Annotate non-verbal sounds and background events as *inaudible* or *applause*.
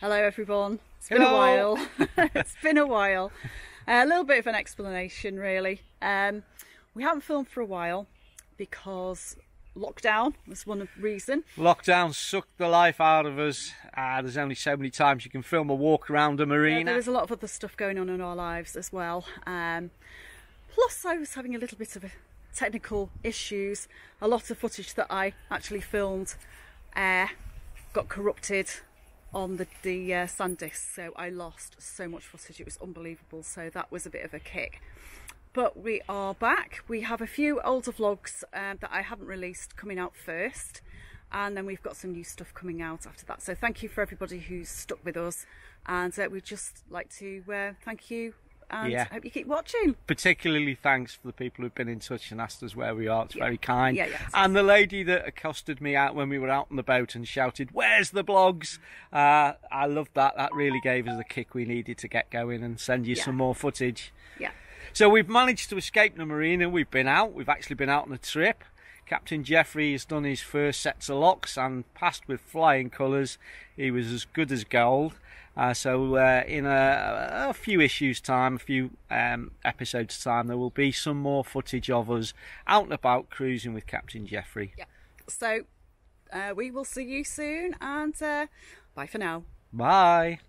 Hello, everyone. It's been Hello. a while. *laughs* *laughs* it's been a while. a little bit of an explanation, really. Um, we haven't filmed for a while because lockdown was one reason. Lockdown sucked the life out of us. Uh, there's only so many times you can film a walk around a Yeah, marina. there was a lot of other stuff going on in our lives as well. Um, plus, I was having a little bit of a technical issues. A lot of footage that I actually filmed uh, got corrupted on the, the uh, SanDisk, so I lost so much footage. It was unbelievable. So that was a bit of a kick. But we are back. We have a few older vlogs um, that I haven't released coming out first. And then we've got some new stuff coming out after that. So thank you for everybody who's stuck with us. And uh, we'd just like to uh, thank you and Yeah. hope you keep watching. Particularly thanks for the people who've been in touch and asked us where we are. It's Yeah. very kind. Yeah, yeah. And the lady that accosted me out when we were out on the boat and shouted, "Where's the blogs?" Uh, I loved that. That really gave us the kick we needed to get going and send you Yeah. some more footage. Yeah. So we've managed to escape the marina. We've been out. We've actually been out on a trip. Captain Jeffrey has done his first sets of locks and passed with flying colours. He was as good as gold. Uh, so uh, in a, a few issues time, a few um, episodes time, there will be some more footage of us out and about cruising with Captain Jeffrey. Yeah. So uh, we will see you soon and uh, bye for now. Bye.